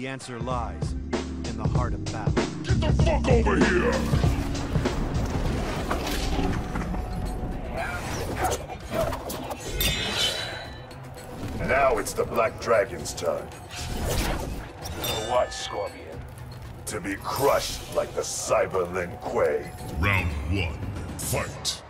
the answer lies in the heart of battle. Get the fuck over here! Now it's the Black Dragon's turn. For what, Scorpion? To be crushed like the Cyber Lin Kuei. Round one, fight.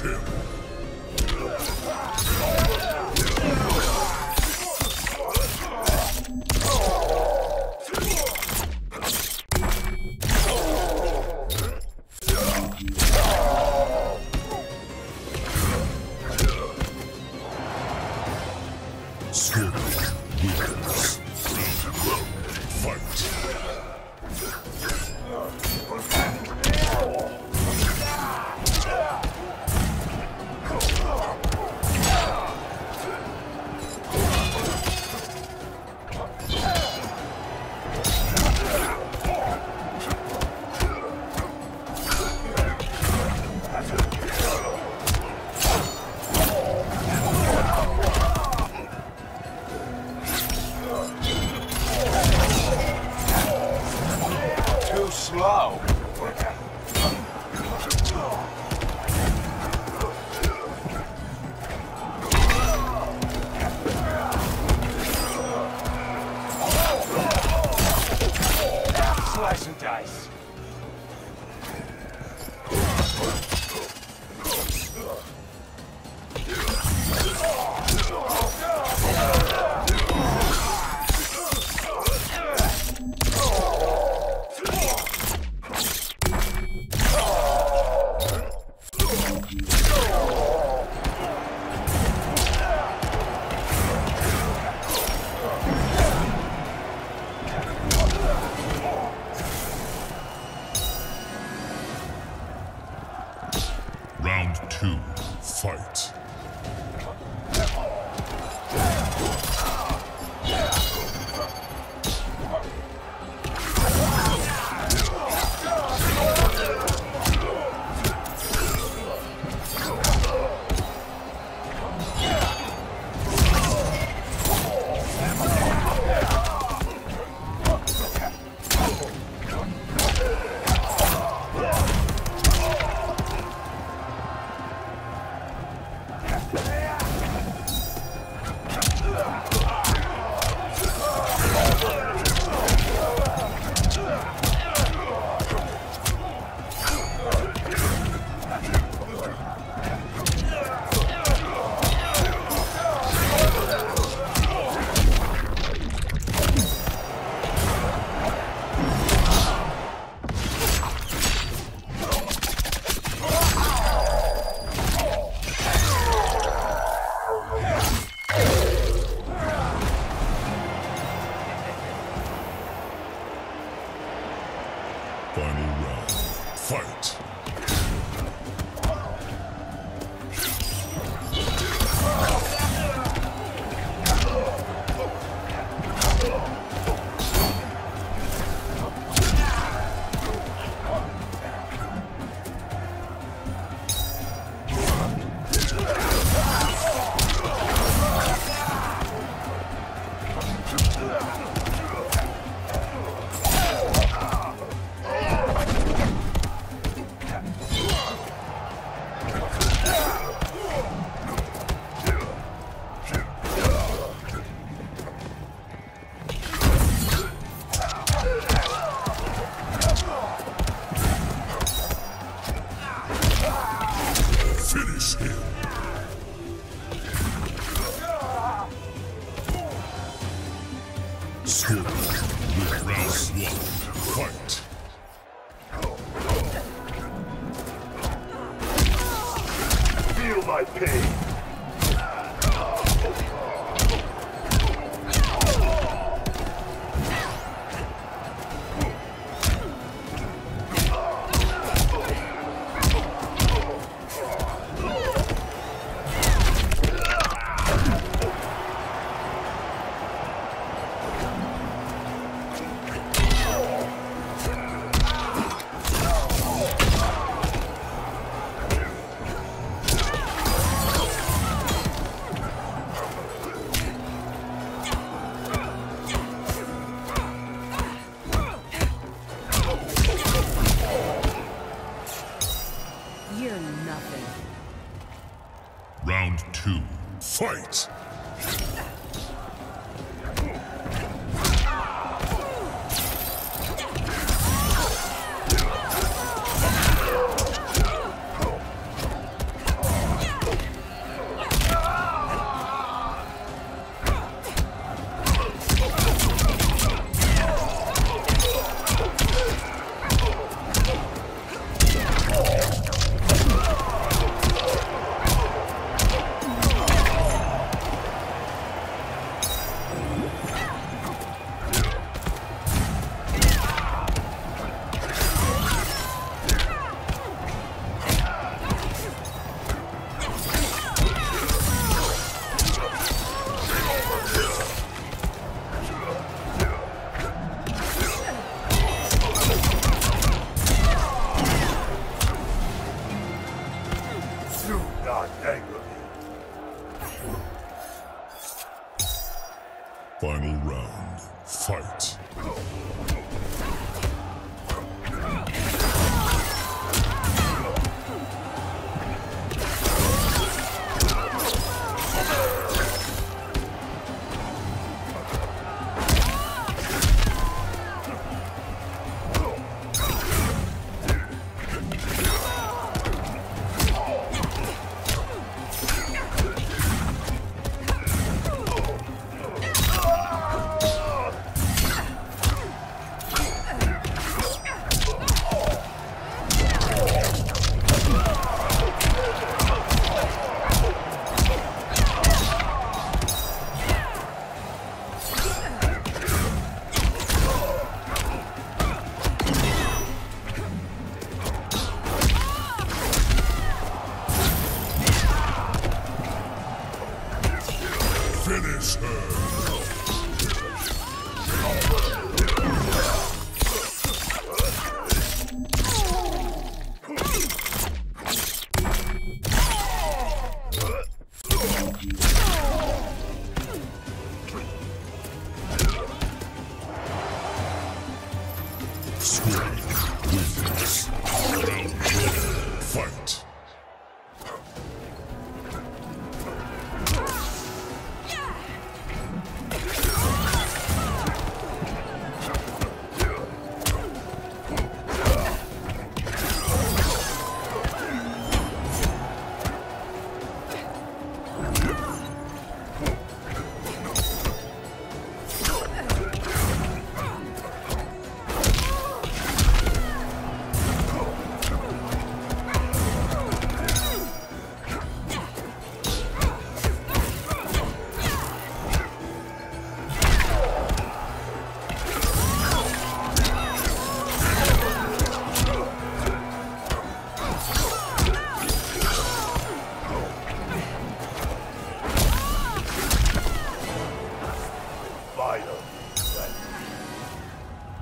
Him. Scorpion wins. Fight. Too slow. Slice and dice. Round two, fight.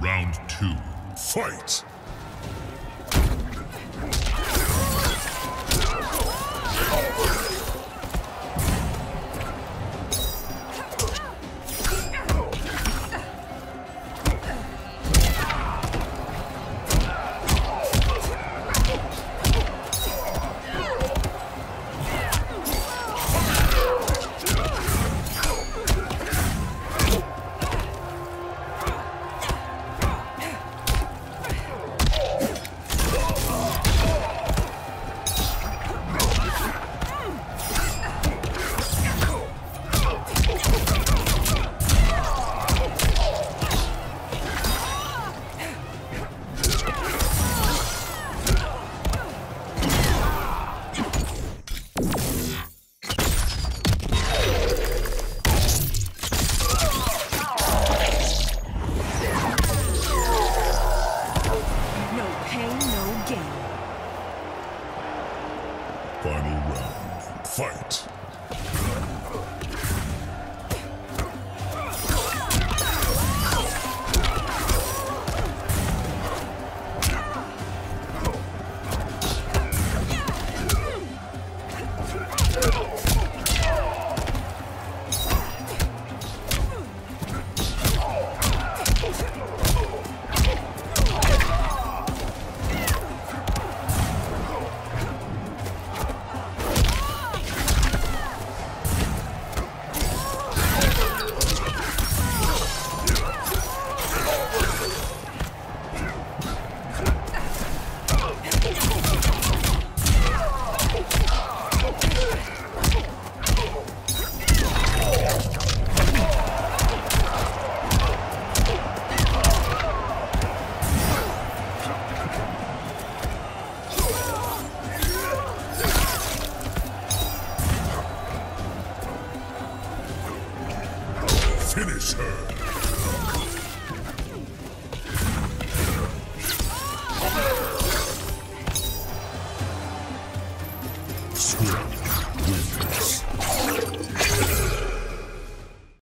Round two. Fight.